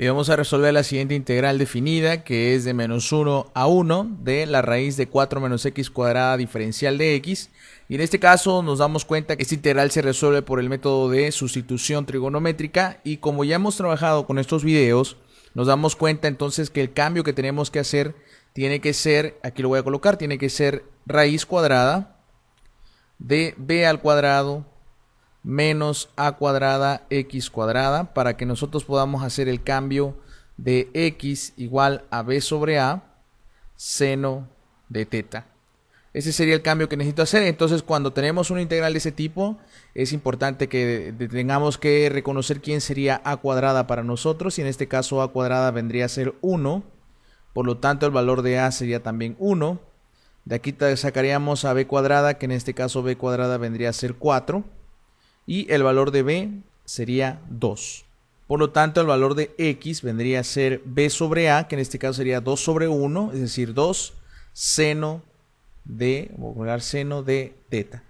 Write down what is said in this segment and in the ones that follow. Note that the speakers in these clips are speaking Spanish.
Y vamos a resolver la siguiente integral definida, que es de menos 1 a 1 de la raíz de 4 menos x cuadrada diferencial de x. Y en este caso nos damos cuenta que esta integral se resuelve por el método de sustitución trigonométrica. Y como ya hemos trabajado con estos videos, nos damos cuenta entonces que el cambio que tenemos que hacer tiene que ser, aquí lo voy a colocar, tiene que ser raíz cuadrada de b al cuadrado menos a cuadrada x cuadrada para que nosotros podamos hacer el cambio de x igual a b sobre a seno de teta. Ese sería el cambio que necesito hacer. Entonces, cuando tenemos una integral de ese tipo, es importante que tengamos que reconocer quién sería a cuadrada para nosotros. Y en este caso, a cuadrada vendría a ser 1. Por lo tanto, el valor de a sería también 1. De aquí sacaríamos a b cuadrada, que en este caso b cuadrada vendría a ser 4 y el valor de b sería 2. Por lo tanto, el valor de x vendría a ser b sobre a, que en este caso sería 2 sobre 1, es decir, 2 seno de, voy seno de teta.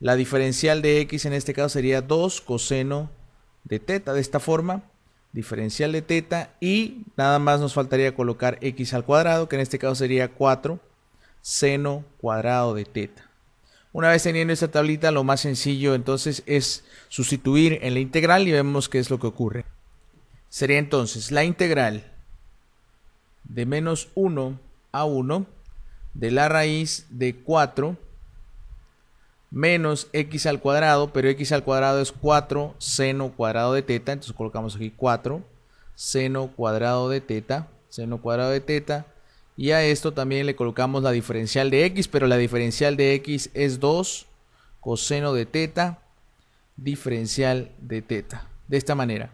La diferencial de x en este caso sería 2 coseno de teta, de esta forma, diferencial de teta, y nada más nos faltaría colocar x al cuadrado, que en este caso sería 4 seno cuadrado de teta. Una vez teniendo esta tablita, lo más sencillo entonces es sustituir en la integral y vemos qué es lo que ocurre. Sería entonces la integral de menos 1 a 1 de la raíz de 4 menos x al cuadrado, pero x al cuadrado es 4 seno cuadrado de teta, entonces colocamos aquí 4 seno cuadrado de teta, seno cuadrado de teta y a esto también le colocamos la diferencial de x, pero la diferencial de x es 2 coseno de teta, diferencial de teta. De esta manera.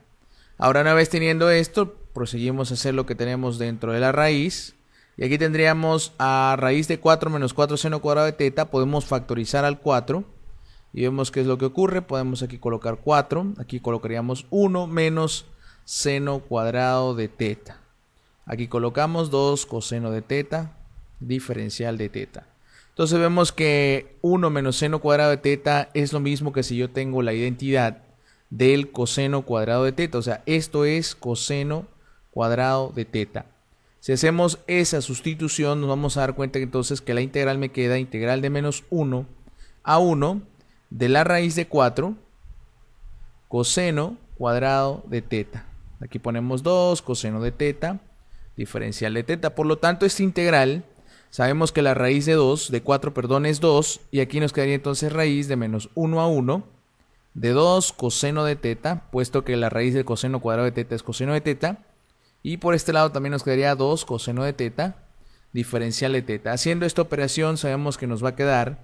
Ahora una vez teniendo esto, proseguimos a hacer lo que tenemos dentro de la raíz. Y aquí tendríamos a raíz de 4 menos 4 seno cuadrado de teta, podemos factorizar al 4. Y vemos qué es lo que ocurre. Podemos aquí colocar 4. Aquí colocaríamos 1 menos seno cuadrado de teta. Aquí colocamos 2 coseno de teta, diferencial de teta. Entonces vemos que 1 menos seno cuadrado de teta es lo mismo que si yo tengo la identidad del coseno cuadrado de teta. O sea, esto es coseno cuadrado de teta. Si hacemos esa sustitución, nos vamos a dar cuenta entonces que la integral me queda integral de menos 1 a 1 de la raíz de 4 coseno cuadrado de teta. Aquí ponemos 2 coseno de teta diferencial de teta. Por lo tanto, esta integral, sabemos que la raíz de 2, de 4, perdón, es 2, y aquí nos quedaría entonces raíz de menos 1 a 1 de 2 coseno de teta, puesto que la raíz del coseno cuadrado de teta es coseno de teta, y por este lado también nos quedaría 2 coseno de teta, diferencial de teta. Haciendo esta operación sabemos que nos va a quedar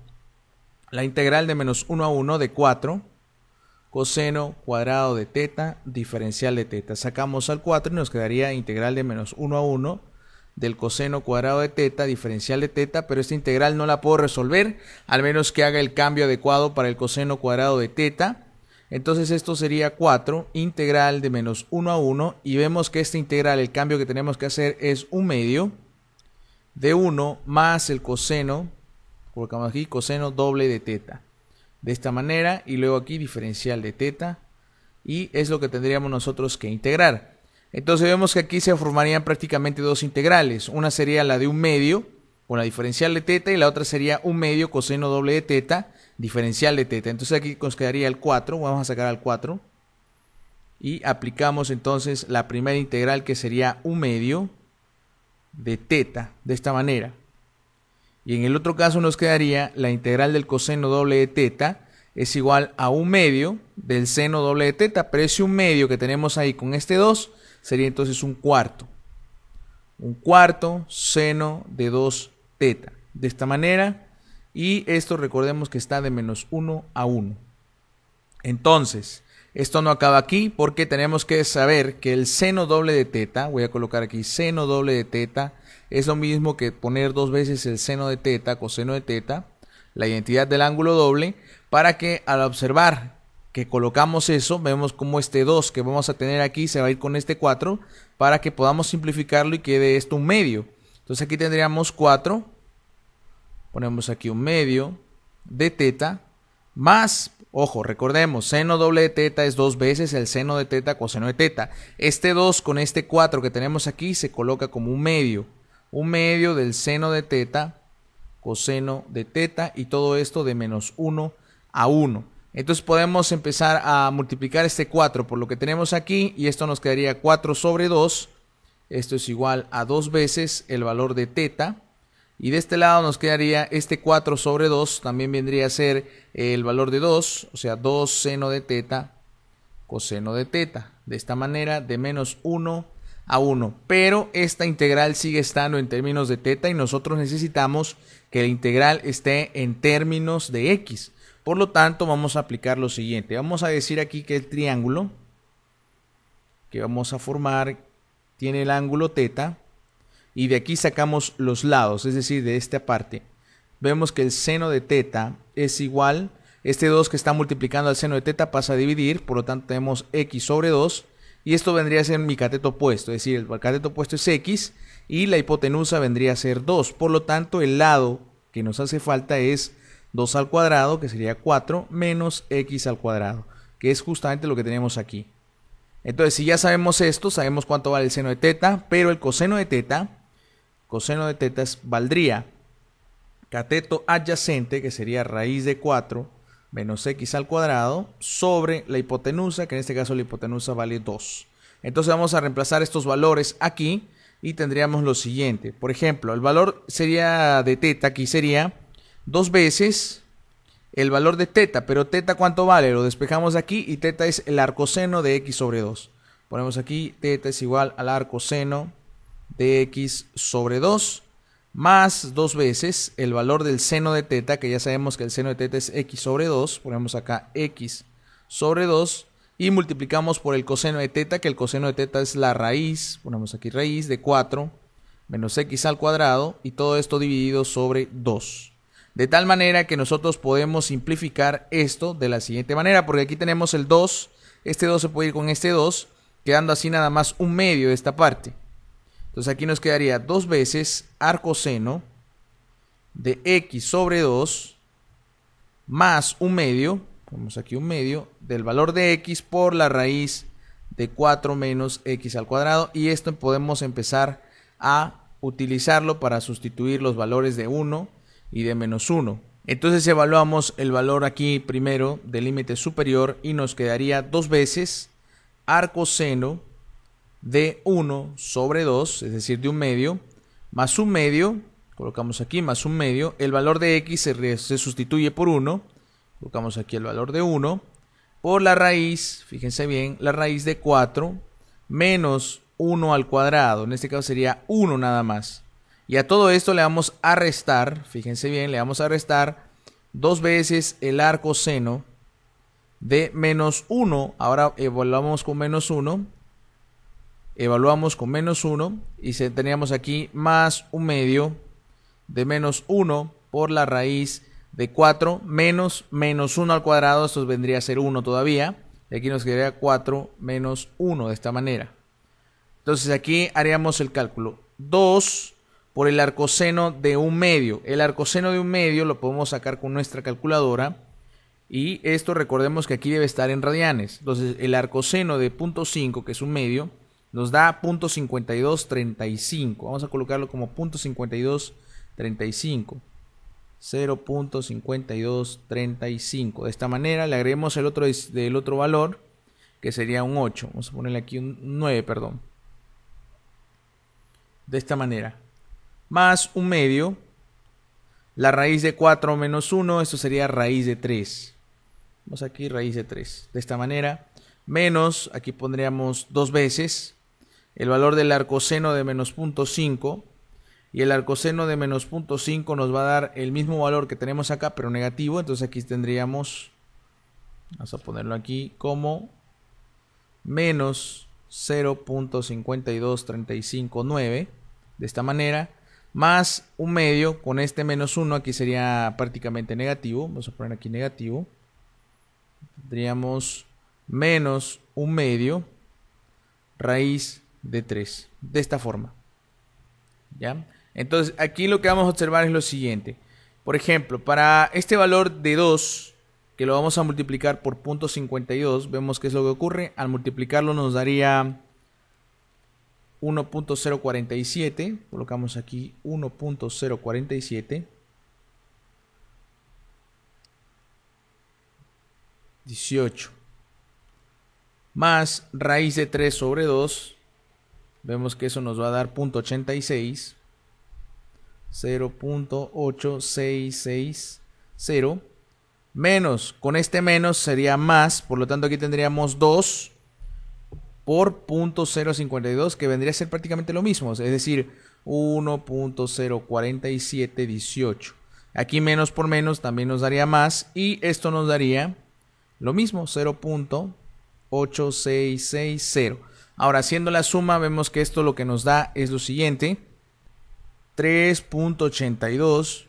la integral de menos 1 a 1 de 4 coseno cuadrado de teta, diferencial de teta. Sacamos al 4 y nos quedaría integral de menos 1 a 1 del coseno cuadrado de teta, diferencial de teta, pero esta integral no la puedo resolver, al menos que haga el cambio adecuado para el coseno cuadrado de teta. Entonces esto sería 4, integral de menos 1 a 1, y vemos que esta integral, el cambio que tenemos que hacer es un medio de 1 más el coseno, colocamos aquí, coseno doble de teta de esta manera y luego aquí diferencial de teta y es lo que tendríamos nosotros que integrar. Entonces vemos que aquí se formarían prácticamente dos integrales. Una sería la de un medio con la diferencial de teta y la otra sería un medio coseno doble de teta, diferencial de teta. Entonces aquí nos quedaría el 4, vamos a sacar al 4 y aplicamos entonces la primera integral que sería un medio de teta de esta manera. Y en el otro caso nos quedaría la integral del coseno doble de teta es igual a un medio del seno doble de teta, pero ese un medio que tenemos ahí con este 2 sería entonces un cuarto. Un cuarto seno de 2 teta. De esta manera, y esto recordemos que está de menos 1 a 1. Entonces, esto no acaba aquí porque tenemos que saber que el seno doble de teta, voy a colocar aquí seno doble de teta, es lo mismo que poner dos veces el seno de teta, coseno de teta, la identidad del ángulo doble, para que al observar que colocamos eso, vemos como este 2 que vamos a tener aquí se va a ir con este 4, para que podamos simplificarlo y quede esto un medio. Entonces aquí tendríamos 4, ponemos aquí un medio de teta, más, ojo, recordemos, seno doble de teta es dos veces el seno de teta coseno de teta. Este 2 con este 4 que tenemos aquí se coloca como un medio. Un medio del seno de teta coseno de teta y todo esto de menos 1 a 1. Entonces podemos empezar a multiplicar este 4 por lo que tenemos aquí y esto nos quedaría 4 sobre 2. Esto es igual a 2 veces el valor de teta. Y de este lado nos quedaría este 4 sobre 2, también vendría a ser el valor de 2, o sea, 2 seno de teta coseno de teta. De esta manera, de menos 1 a 1. Pero esta integral sigue estando en términos de teta y nosotros necesitamos que la integral esté en términos de x. Por lo tanto, vamos a aplicar lo siguiente. Vamos a decir aquí que el triángulo que vamos a formar tiene el ángulo teta y de aquí sacamos los lados, es decir, de esta parte. Vemos que el seno de teta es igual, este 2 que está multiplicando al seno de teta pasa a dividir, por lo tanto tenemos x sobre 2 y esto vendría a ser mi cateto opuesto, es decir, el cateto opuesto es x y la hipotenusa vendría a ser 2, por lo tanto el lado que nos hace falta es 2 al cuadrado, que sería 4, menos x al cuadrado, que es justamente lo que tenemos aquí. Entonces, si ya sabemos esto, sabemos cuánto vale el seno de teta, pero el coseno de teta, coseno de teta valdría cateto adyacente, que sería raíz de 4, menos x al cuadrado, sobre la hipotenusa, que en este caso la hipotenusa vale 2. Entonces vamos a reemplazar estos valores aquí y tendríamos lo siguiente. Por ejemplo, el valor sería de teta, aquí sería dos veces el valor de teta, pero teta cuánto vale, lo despejamos aquí y teta es el arcoseno de x sobre 2. Ponemos aquí teta es igual al arcoseno de x sobre 2 más dos veces el valor del seno de teta, que ya sabemos que el seno de teta es x sobre 2, ponemos acá x sobre 2 y multiplicamos por el coseno de teta, que el coseno de teta es la raíz, ponemos aquí raíz de 4 menos x al cuadrado y todo esto dividido sobre 2. De tal manera que nosotros podemos simplificar esto de la siguiente manera, porque aquí tenemos el 2, este 2 se puede ir con este 2, quedando así nada más un medio de esta parte. Entonces aquí nos quedaría dos veces arcoseno de x sobre 2 más un medio, ponemos aquí un medio, del valor de x por la raíz de 4 menos x al cuadrado. Y esto podemos empezar a utilizarlo para sustituir los valores de 1 y de menos 1. Entonces evaluamos el valor aquí primero del límite superior y nos quedaría dos veces arcoseno de 1 sobre 2, es decir, de un medio, más un medio, colocamos aquí más un medio, el valor de x se, se sustituye por 1, colocamos aquí el valor de 1, por la raíz, fíjense bien, la raíz de 4 menos 1 al cuadrado, en este caso sería 1 nada más. Y a todo esto le vamos a restar, fíjense bien, le vamos a restar dos veces el arco seno de menos 1. Ahora evaluamos con menos 1. Evaluamos con menos 1 y teníamos aquí más un medio de menos 1 por la raíz de 4 menos menos 1 al cuadrado. Esto vendría a ser 1 todavía. Y aquí nos quedaría 4 menos 1 de esta manera. Entonces aquí haríamos el cálculo. 2 por el arcoseno de un medio. El arcoseno de un medio lo podemos sacar con nuestra calculadora. Y esto recordemos que aquí debe estar en radianes. Entonces el arcoseno de 0.5, que es un medio, nos da 0.5235. Vamos a colocarlo como 0.5235. 0.5235. De esta manera le agregamos el otro otro valor, que sería un 8. Vamos a ponerle aquí un 9, perdón. De esta manera más un medio. La raíz de 4 menos 1, esto sería raíz de 3. Vamos aquí, raíz de 3. De esta manera, menos, aquí pondríamos dos veces, el valor del arcoseno de menos 0.5. Y el arcoseno de menos 0.5 nos va a dar el mismo valor que tenemos acá, pero negativo. Entonces aquí tendríamos, vamos a ponerlo aquí como menos 0.52359. De esta manera, más un medio con este menos 1 aquí sería prácticamente negativo vamos a poner aquí negativo tendríamos menos un medio raíz de 3 de esta forma ya entonces aquí lo que vamos a observar es lo siguiente por ejemplo para este valor de 2 que lo vamos a multiplicar por 0.52, vemos qué es lo que ocurre. Al multiplicarlo nos daría 1.047, colocamos aquí 1.047. 18 más raíz de 3 sobre 2 vemos que eso nos va a dar 0.86 0.8660 menos, con este menos sería más, por lo tanto aquí tendríamos 2 por 0.052 que vendría a ser prácticamente lo mismo, es decir 1.04718 aquí menos por menos también nos daría más y esto nos daría lo mismo 0.8660 ahora haciendo la suma vemos que esto lo que nos da es lo siguiente. 3.82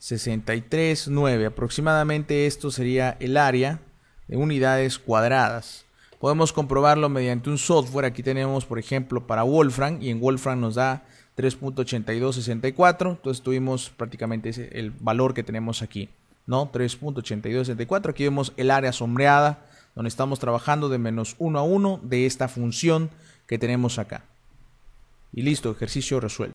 63.9 aproximadamente esto sería el área de unidades cuadradas. Podemos comprobarlo mediante un software. Aquí tenemos por ejemplo para Wolfram y en Wolfram nos da 3.8264 entonces tuvimos prácticamente el valor que tenemos aquí no 3.8264 aquí vemos el área sombreada donde estamos trabajando de menos 1 a 1 de esta función que tenemos acá. Y listo ejercicio resuelto